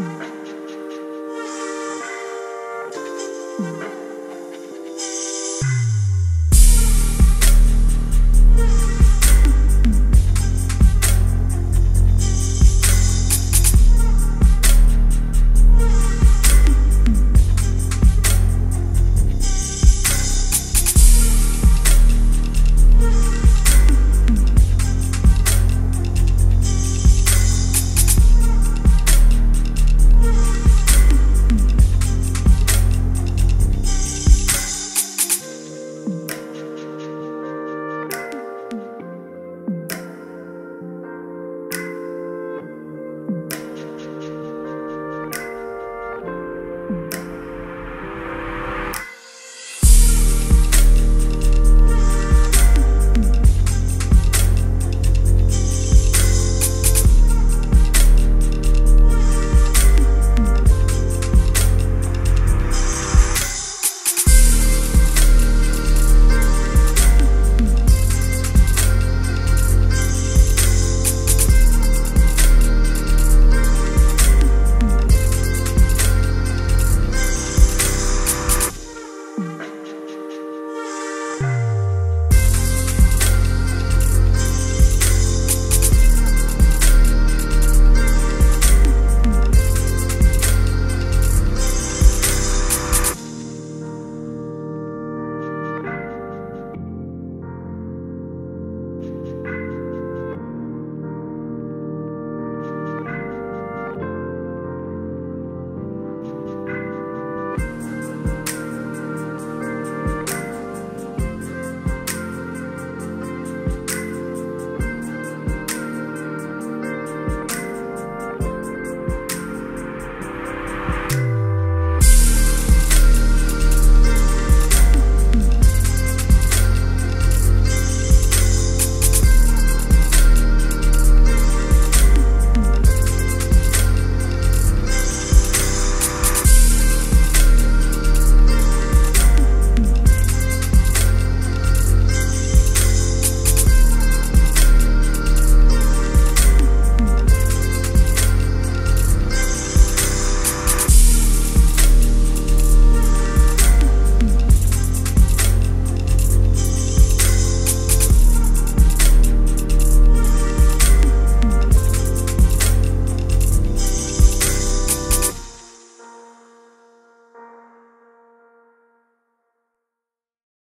Mm-hmm.